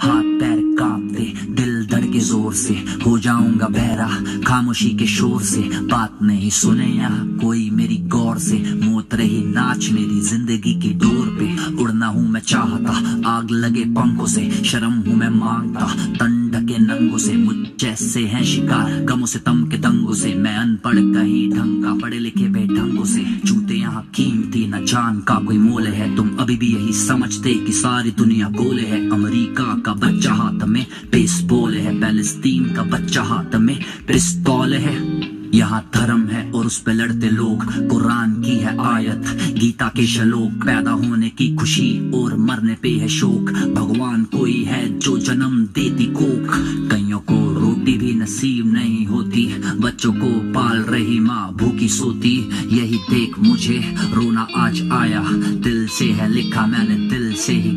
हाथ पैर कांपते दिल धड़के ज़ोर से। हो जाऊँगा बहरा, खामोशी के शोर से। बात नहीं सुने या कोई मेरी रही नाच मेरी ज़िंदगी की डोर पे। उड़ना हूँ मैं चाहता, आग लगे पंखों से, शर्म हूँ मैं माँगता। तन ढके नंगों से मुझ जैसे हैं शिकार, गमों से तम के दंगों से। मैं अनपढ़ कहीं ढंग का, पढ़े लिखे बेढंगों से। जूते यहाँ कीमती न जान का कोई मोल है। तुम अभी भी यही समझते कि सारी दुनिया गोले है। अमेरिका का बच्चा हाथ में बेसबॉल है। पैलेस्तीन का बच्चा हाथ में पिस्तौल है। यहाँ धर्म है और उस पे लड़ते लोग। कुरान की है आयत। गीता के श्लोक पैदा होने की खुशी और मरने पे है शोक। भगवान कोई है जो जन्म देती कोक कईयों को रोटी भी नसीब नहीं होती। बच्चों को पाल रही माँ भूखी सोती। यही देख मुझे रोना आज आया। दिल से है लिखा मैंने दिल से ही